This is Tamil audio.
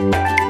thank